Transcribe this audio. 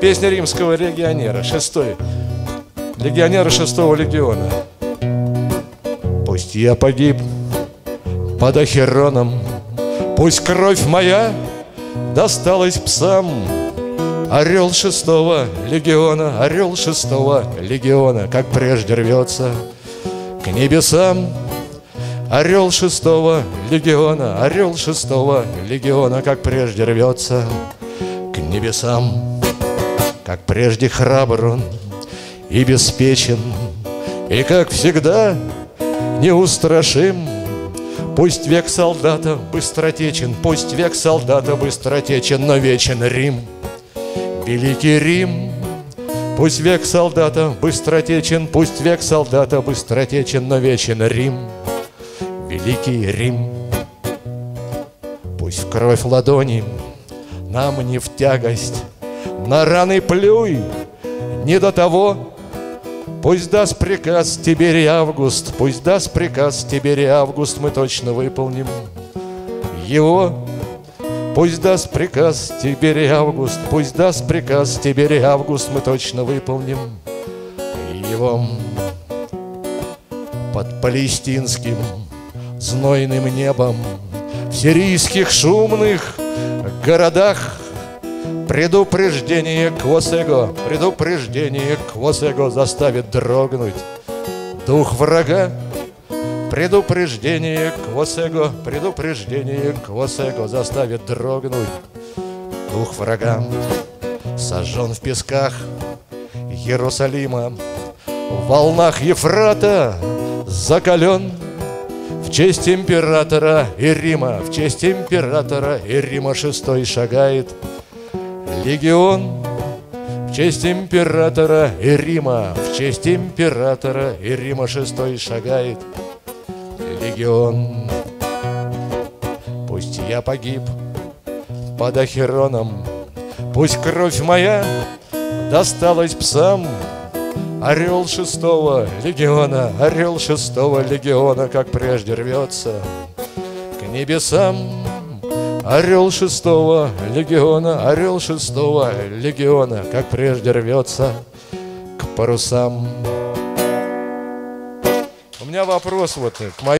Песня римского легионера, шестой. Легионера шестого легиона. Пусть я погиб под Ахероном, Пусть кровь моя досталась псам, Орел шестого легиона, орел шестого легиона, Как прежде рвется к небесам. Орел шестого легиона, орел шестого легиона, Как прежде рвется к небесам. Как прежде храбр он и беспечен, И, как всегда, неустрашим. Пусть век солдата быстротечен, Пусть век солдата быстротечен, Но вечен Рим, великий Рим. Пусть век солдата быстротечен, Пусть век солдата быстротечен, Но вечен Рим, великий Рим. Пусть в кровь ладони нам не в тягость, На раны плюй, не до того. Пусть даст приказ Тиберий Август, Пусть даст приказ Тиберий Август, Мы точно выполним его. Пусть даст приказ Тиберий Август, Пусть даст приказ Тиберий Август, Мы точно выполним его. Под палестинским знойным небом В сирийских шумных городах Предупреждение Квосего, предупреждение Квосего заставит дрогнуть дух врага. Предупреждение Квосего, предупреждение Квосего заставит дрогнуть дух врага. Сожжен в песках Иерусалима, в волнах Ефрата закален в честь императора и Рима, в честь императора и Рима шестой шагает – легион. В честь императора и Рима В честь императора и Рима шестой шагает легион. Пусть я погиб под Ахероном Пусть кровь моя досталась псам. Орел шестого легиона, орел шестого легиона, как прежде рвется к небесам. Орел шестого легиона, орел шестого легиона, как прежде рвется к парусам. У меня вопрос вот к моей